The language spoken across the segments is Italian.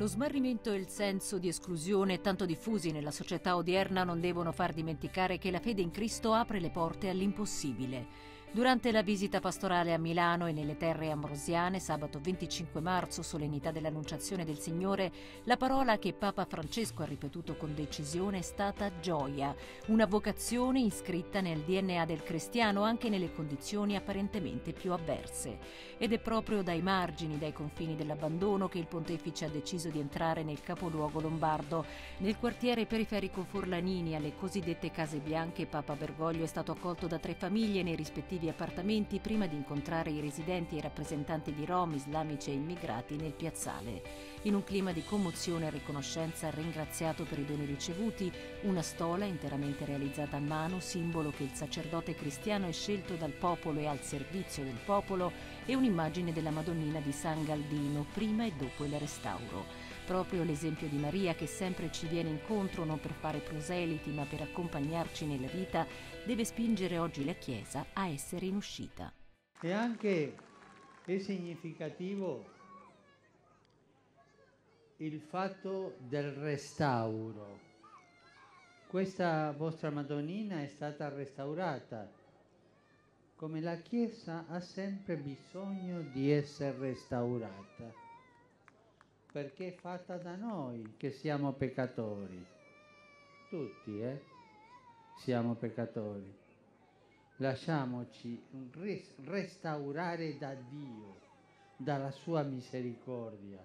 Lo smarrimento e il senso di esclusione tanto diffusi nella società odierna non devono far dimenticare che la fede in Cristo apre le porte all'impossibile. Durante la visita pastorale a Milano e nelle terre ambrosiane, sabato 25 marzo, solennità dell'Annunciazione del Signore, la parola che Papa Francesco ha ripetuto con decisione è stata gioia, una vocazione iscritta nel DNA del cristiano anche nelle condizioni apparentemente più avverse. Ed è proprio dai margini, dai confini dell'abbandono che il pontefice ha deciso di entrare nel capoluogo lombardo. Nel quartiere periferico Forlanini, alle cosiddette Case Bianche, Papa Bergoglio è stato accolto da tre famiglie nei rispettivi rispettivi appartamenti prima di incontrare i residenti e i rappresentanti di rom, islamici e immigrati nel piazzale. In un clima di commozione e riconoscenza ringraziato per i doni ricevuti una stola interamente realizzata a mano, simbolo che il sacerdote cristiano è scelto dal popolo e al servizio del popolo, e un'immagine della Madonnina di San Galdino prima e dopo il restauro proprio l'esempio di Maria che sempre ci viene incontro non per fare proseliti ma per accompagnarci nella vita, deve spingere oggi la Chiesa a essere in uscita. E anche è significativo il fatto del restauro. Questa vostra Madonnina è stata restaurata, come la Chiesa ha sempre bisogno di essere restaurata perché è fatta da noi che siamo peccatori. Tutti, eh? Siamo peccatori. Lasciamoci restaurare da Dio, dalla sua misericordia.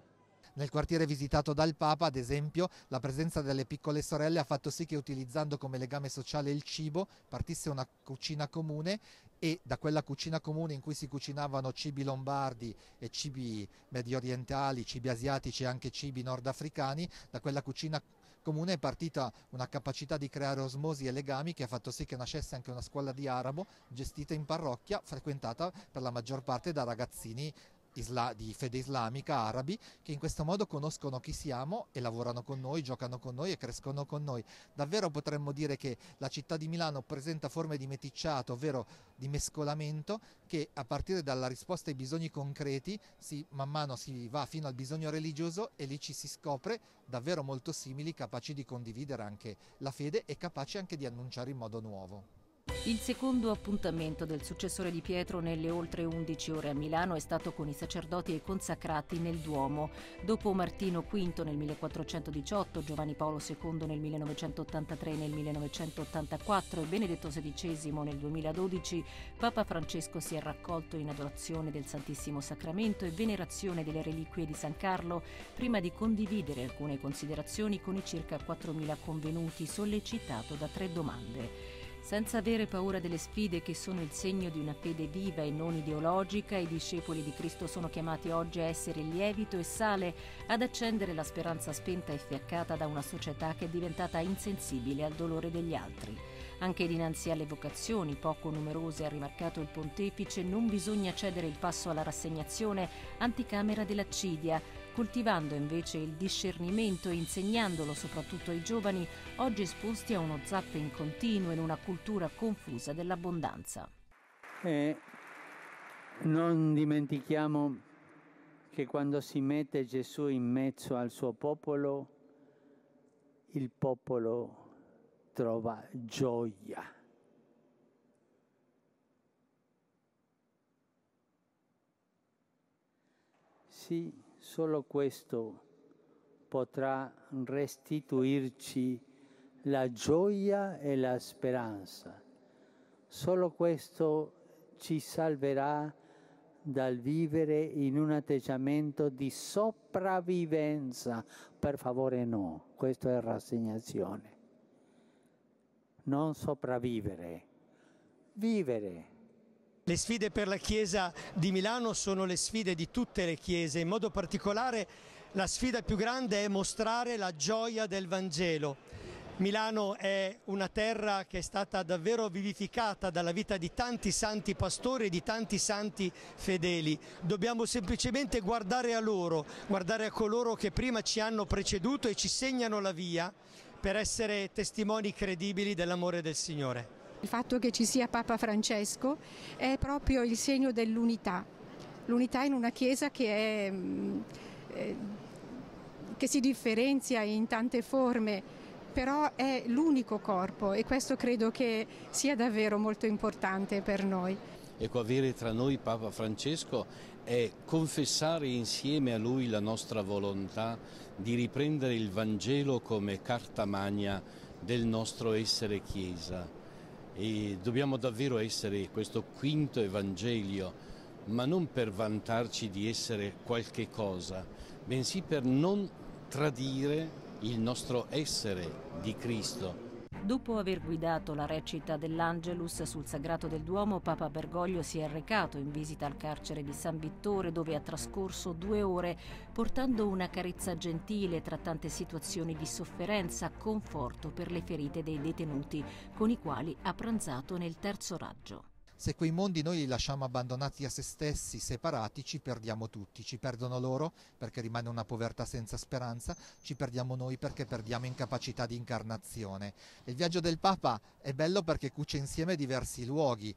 Nel quartiere visitato dal Papa, ad esempio, la presenza delle piccole sorelle ha fatto sì che utilizzando come legame sociale il cibo partisse una cucina comune e da quella cucina comune in cui si cucinavano cibi lombardi e cibi medio orientali, cibi asiatici e anche cibi nordafricani, da quella cucina comune è partita una capacità di creare osmosi e legami che ha fatto sì che nascesse anche una scuola di arabo gestita in parrocchia, frequentata per la maggior parte da ragazzini isla- di fede islamica, arabi, che in questo modo conoscono chi siamo e lavorano con noi, giocano con noi e crescono con noi. Davvero potremmo dire che la città di Milano presenta forme di meticciato, ovvero di mescolamento, che a partire dalla risposta ai bisogni concreti si, man mano si va fino al bisogno religioso e lì ci si scopre davvero molto simili, capaci di condividere anche la fede e capaci anche di annunciare in modo nuovo. Il secondo appuntamento del successore di Pietro nelle oltre 11 ore a Milano è stato con i sacerdoti e consacrati nel Duomo. Dopo Martino V nel 1418, Giovanni Paolo II nel 1983 e nel 1984 e Benedetto XVI nel 2012, Papa Francesco si è raccolto in adorazione del Santissimo Sacramento e venerazione delle reliquie di San Carlo prima di condividere alcune considerazioni con i circa 4.000 convenuti sollecitato da tre domande senza avere paura delle sfide che sono il segno di una fede viva e non ideologica, i discepoli di Cristo sono chiamati oggi a essere lievito e sale, ad accendere la speranza spenta e fiaccata da una società che è diventata insensibile al dolore degli altri. Anche dinanzi alle vocazioni poco numerose, ha rimarcato il pontefice, non bisogna cedere il passo alla rassegnazione anticamera dell'accidia, coltivando invece il discernimento e insegnandolo soprattutto ai giovani, oggi esposti a uno zappe in continuo in una cultura confusa dell'abbondanza. E non dimentichiamo che quando si mette Gesù in mezzo al suo popolo, il popolo trova gioia. Sì, Solo questo potrà restituirci la gioia e la speranza. Solo questo ci salverà dal vivere in un atteggiamento di sopravvivenza. Per favore no, questo è rassegnazione. Non sopravvivere, vivere le sfide per la Chiesa di Milano sono le sfide di tutte le chiese, in modo particolare la sfida più grande è mostrare la gioia del Vangelo. Milano è una terra che è stata davvero vivificata dalla vita di tanti santi pastori e di tanti santi fedeli. Dobbiamo semplicemente guardare a loro, guardare a coloro che prima ci hanno preceduto e ci segnano la via per essere testimoni credibili dell'amore del Signore. Il fatto che ci sia Papa Francesco è proprio il segno dell'unità, l'unità in una Chiesa che è, mm, eh, che si differenzia in tante forme, però è l'unico corpo e questo credo che sia davvero molto importante per noi. Ecco, avere tra noi Papa Francesco è confessare insieme a lui la nostra volontà di riprendere il Vangelo come carta magna del nostro essere Chiesa. E dobbiamo davvero essere questo quinto Evangelio, ma non per vantarci di essere qualche cosa, bensì per non tradire il nostro essere di Cristo. Dopo aver guidato la recita dell'Angelus sul Sagrato del Duomo, Papa Bergoglio si è recato in visita al carcere di San Vittore dove ha trascorso due ore portando una carezza gentile tra tante situazioni di sofferenza, conforto per le ferite dei detenuti con i quali ha pranzato nel terzo raggio. Se quei mondi noi li lasciamo abbandonati a se stessi, separati, ci perdiamo tutti, ci perdono loro perché rimane una povertà senza speranza, ci perdiamo noi perché perdiamo incapacità di incarnazione. Il viaggio del Papa è bello perché cuce insieme diversi luoghi,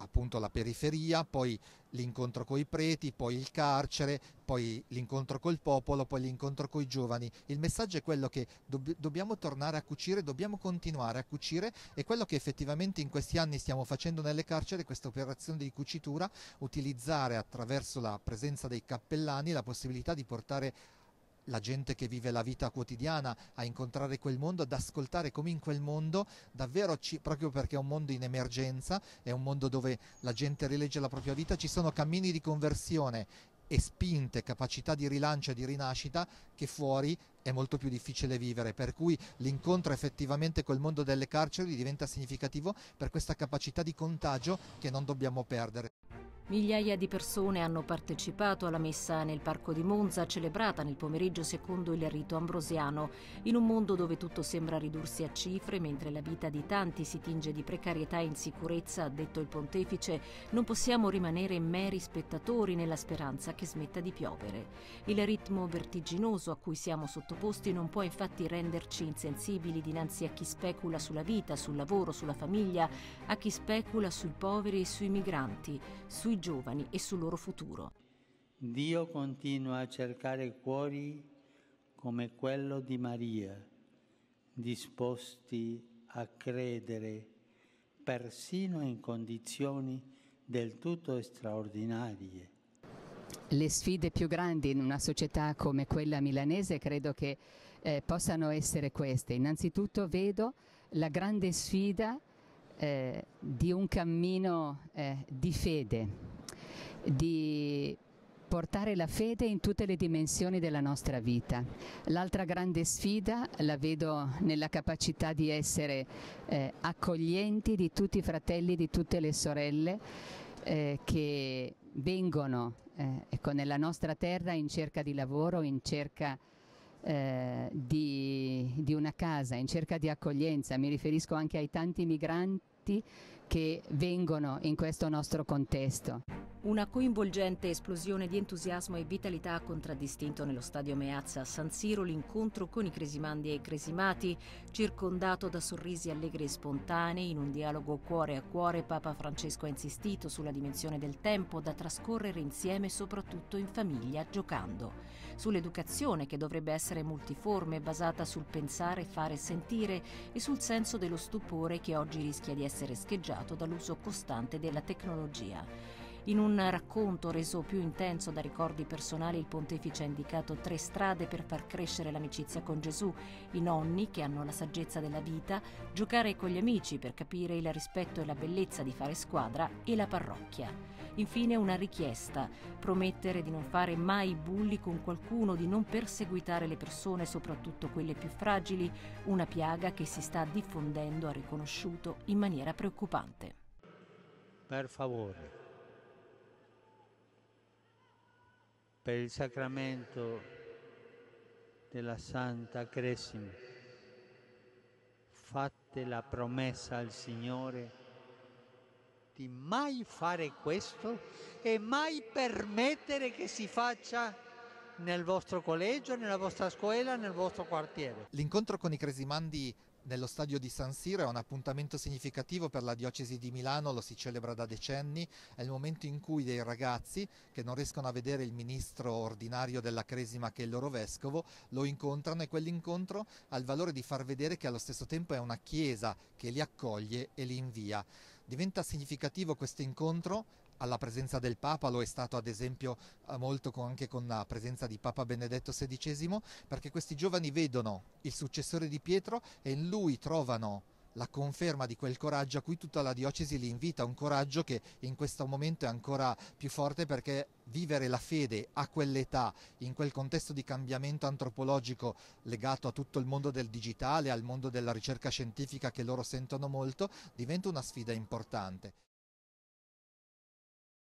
appunto la periferia, poi l'incontro con i preti, poi il carcere, poi l'incontro col popolo, poi l'incontro con i giovani. Il messaggio è quello che dobb- dobbiamo tornare a cucire, dobbiamo continuare a cucire e quello che effettivamente in questi anni stiamo facendo nelle carceri, questa operazione di cucitura, utilizzare attraverso la presenza dei cappellani la possibilità di portare la gente che vive la vita quotidiana a incontrare quel mondo, ad ascoltare come in quel mondo davvero ci, proprio perché è un mondo in emergenza, è un mondo dove la gente rilegge la propria vita, ci sono cammini di conversione e spinte, capacità di rilancio e di rinascita che fuori è molto più difficile vivere, per cui l'incontro effettivamente col mondo delle carceri diventa significativo per questa capacità di contagio che non dobbiamo perdere. Migliaia di persone hanno partecipato alla messa nel parco di Monza, celebrata nel pomeriggio secondo il rito ambrosiano, in un mondo dove tutto sembra ridursi a cifre, mentre la vita di tanti si tinge di precarietà e insicurezza, ha detto il pontefice, non possiamo rimanere meri spettatori nella speranza che smetta di piovere. Il ritmo vertiginoso a cui siamo sottoposti non può infatti renderci insensibili dinanzi a chi specula sulla vita, sul lavoro, sulla famiglia, a chi specula sui poveri e sui migranti, sui giovani e sul loro futuro. Dio continua a cercare cuori come quello di Maria, disposti a credere persino in condizioni del tutto straordinarie. Le sfide più grandi in una società come quella milanese credo che eh, possano essere queste. Innanzitutto vedo la grande sfida eh, di un cammino eh, di fede, di portare la fede in tutte le dimensioni della nostra vita. L'altra grande sfida la vedo nella capacità di essere eh, accoglienti di tutti i fratelli, di tutte le sorelle eh, che vengono eh, ecco, nella nostra terra in cerca di lavoro, in cerca eh, di, di una casa, in cerca di accoglienza. Mi riferisco anche ai tanti migranti che vengono in questo nostro contesto. Una coinvolgente esplosione di entusiasmo e vitalità ha contraddistinto nello stadio Meazza a San Siro l'incontro con i cresimandi e i cresimati, circondato da sorrisi allegri e spontanei, in un dialogo cuore a cuore Papa Francesco ha insistito sulla dimensione del tempo da trascorrere insieme soprattutto in famiglia, giocando, sull'educazione che dovrebbe essere multiforme, basata sul pensare, fare, sentire e sul senso dello stupore che oggi rischia di essere scheggiato dall'uso costante della tecnologia. In un racconto reso più intenso da ricordi personali, il pontefice ha indicato tre strade per far crescere l'amicizia con Gesù, i nonni che hanno la saggezza della vita, giocare con gli amici per capire il rispetto e la bellezza di fare squadra e la parrocchia. Infine una richiesta, promettere di non fare mai bulli con qualcuno, di non perseguitare le persone, soprattutto quelle più fragili, una piaga che si sta diffondendo, ha riconosciuto, in maniera preoccupante. Per favore per il sacramento della Santa Cresima. Fate la promessa al Signore di mai fare questo e mai permettere che si faccia nel vostro collegio, nella vostra scuola, nel vostro quartiere. L'incontro con i cresimandi nello stadio di San Siro, è un appuntamento significativo per la diocesi di Milano, lo si celebra da decenni, è il momento in cui dei ragazzi che non riescono a vedere il ministro ordinario della Cresima che è il loro vescovo, lo incontrano e quell'incontro ha il valore di far vedere che allo stesso tempo è una chiesa che li accoglie e li invia. Diventa significativo questo incontro alla presenza del Papa, lo è stato ad esempio eh, molto con, anche con la presenza di Papa Benedetto XVI, perché questi giovani vedono il successore di Pietro e in lui trovano la conferma di quel coraggio a cui tutta la diocesi li invita, un coraggio che in questo momento è ancora più forte perché vivere la fede a quell'età, in quel contesto di cambiamento antropologico legato a tutto il mondo del digitale, al mondo della ricerca scientifica che loro sentono molto, diventa una sfida importante.